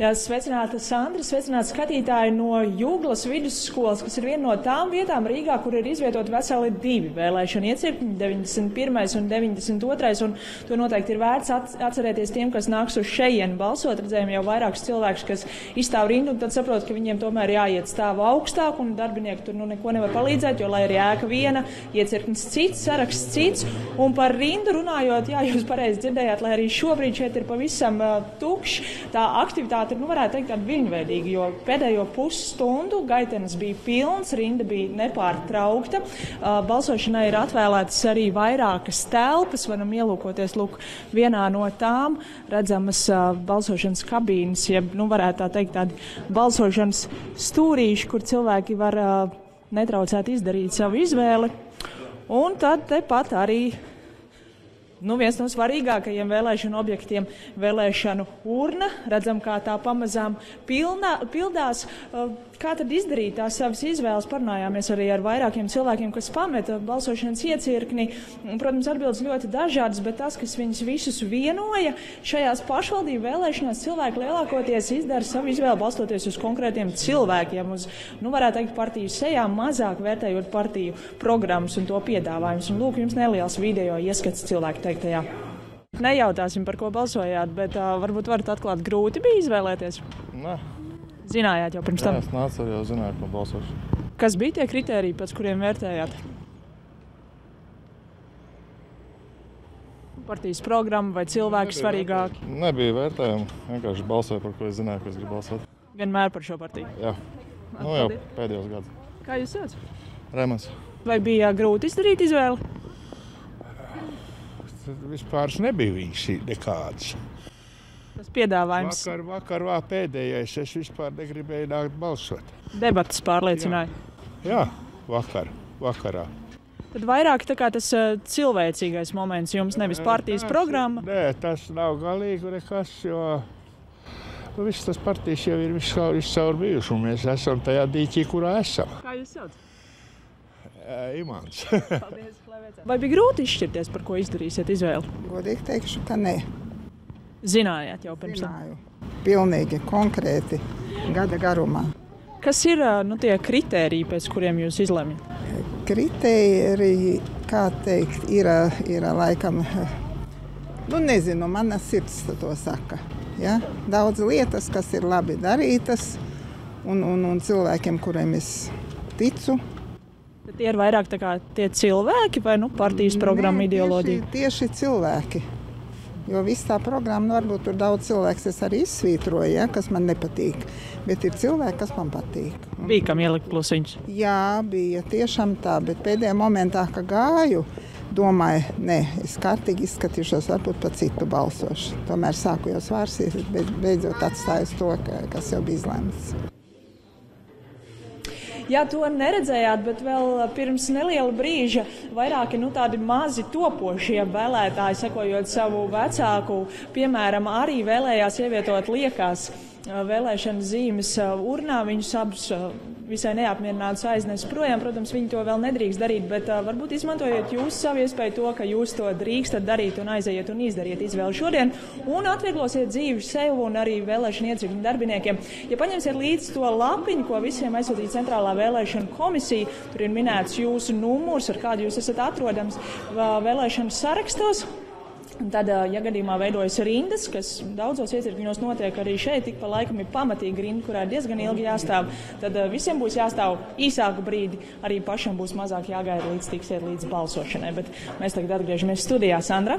Jā, sveicināta Sandra, sveicināta skatītāji no Jūglas vidusskolas, kas ir viena no tām vietām Rīgā, kur ir izvietoti veseli divi vēlēšana iecirkņi, 91. un 92. un to noteikti ir vērts atcerēties tiem, kas nāks uz šejienu balsot. Redzējām jau vairākus cilvēkus, kas izstāv rindu, un tad saprot, ka viņiem tomēr jāiet stāvu augstāk, un darbinieki tur nu neko nevar palīdzēt, jo lai arī ēka viena, iecirknis cits, saraksts cits, un par rindu runājot, jā, jūs pareizi dzirdējāt, lai arī šobrīd šeit ir pavisam uh, tukšs, tā aktivitāte ir, nu, varētu teikt, tāda viļņveidīga, jo pēdējo pusstundu gaitenes bija pilns, rinda bija nepārtraukta. Uh, balsošanai ir atvēlētas arī vairākas telpas, varam ielūkoties, lūk, vienā no tām redzamas uh, balsošanas kabīnes, jeb, nu, varētu tā teikt, tādi balsošanas stūrīši, kur cilvēki var uh, netraucēt izdarīt savu izvēli. Un tad tepat arī Nu, viens no svarīgākajiem vēlēšanu objektiem - vēlēšanu urna. Redzam, kā tā pamazām pilnā, pildās. Uh, kā tad izdarīt tās savas izvēles? Parunājāmies arī ar vairākiem cilvēkiem, kas pameta balsošanas iecirkni. Protams, atbildes ļoti dažādas, bet tas, kas viņus visus vienoja, šajās pašvaldību vēlēšanās cilvēki lielākoties izdara savu izvēli balstoties uz konkrētiem cilvēkiem, uz, nu, varētu teikt, partiju sejām, mazāk vērtējot partiju programmas un to piedāvājumus. Un lūk, jums neliels video ieskats cilvēku teiktajā. Nejautāsim, par ko balsojāt, bet uh, varbūt varat atklāt, grūti bija izvēlēties. Nē. Zinājāt jau pirms tam? Jā, es nācu jau zināju, ko balsošu. Kas bija tie kriteriji, pēc kuriem vērtējāt? Partijas programma vai cilvēki svarīgāki? Nebija vērtējumi. Vienkārši balsoju par ko es zināju, ko es gribu balsot. Vienmēr par šo partiju? Jā. Nu, jau pēdējos gados. Kā jūs sauc? Remans. Vai bija grūti izdarīt izvēli? Vispār nebija viņš nekāds. Tas piedāvājums. Vakar, vakar vēl pēdējais. Es vispār negribēju nākt balsot. Debatas pārliecināja. Jā, vakar, vakarā. Tad vairāk tas uh, cilvēcīgais moments jums, nevis partijas Tas- programma. Nē, tas nav galīgi nekas, jo nu, viss tas partijas jau ir viscaur, viscaur bijuši, un mēs esam tajā dīķī, kurā esam. Kā jūs sauc? Ē, Imants. Vai bija grūti izšķirties, par ko izdarīsiet izvēli? Godīgi teikšu, ka nē. Zinājāt jau pirms tam. Pilnīgi konkrēti gada garumā. Kas ir ā, nu, tie kritēriji, pēc kuriem jūs izlemjat? Kritēriji, kā teikt, ir, ir laikam, nu nezinu, mana sirds to saka. Ja? Daudz lietas, kas ir labi darītas, un, un, un cilvēkiem, kuriem es ticu. Tad tie ir vairāk tie cilvēki vai nu, partijas programma, ideoloģija. Tieši, tieši cilvēki. Jo viss tā programma, nu, varbūt tur daudz cilvēku es arī izsvītroju, ja, kas man nepatīk. Bet ir cilvēki, kas man patīk. Bija kam ielikt plusiņus. Jā, bija tiešām tā, bet pēdējā momentā, kad gāju, domāju, nē, es kārtīgi izskatīšos, varbūt pa citu balsošu. Tomēr sāku jau svārsties, bet beidzot atstāju uz to, ka, kas jau bija izlemts. Jā, to neredzējāt, bet vēl pirms neliela brīža vairāki nu, tādi mazi topošie vēlētāji, sekojot savu vecāku, piemēram, arī vēlējās ievietot liekās vēlēšana zīmes urnā. Viņus abus visai neapmierinātus aiznes projām. Protams, viņi to vēl nedrīkst darīt, bet varbūt izmantojiet jūs savu iespēju to, ka jūs to drīkstat darīt un aiziet un izdariet izvēli šodien un atvieglosiet dzīvi sev un arī vēlēšana iecirkņu darbiniekiem. Ja paņemsiet līdzi to lapiņu, ko visiem aizsūtīja centrālā vēlēšana komisija, tur ir minēts jūsu numurs, ar kādu jūs esat atrodams vēlēšanu sarakstos. Un Tad, ja gadījumā veidojas rindas, kas daudzos iecirkņos notiek arī šeit, tik pa laikam ir pamatīga rinda, kurā ir diezgan ilgi jāstāv, tad visiem būs jāstāv īsāku brīdi, arī pašam būs mazāk jāgaida līdz tiksiet līdz balsošanai. Bet mēs tagad atgriežamies studijā, Sandra.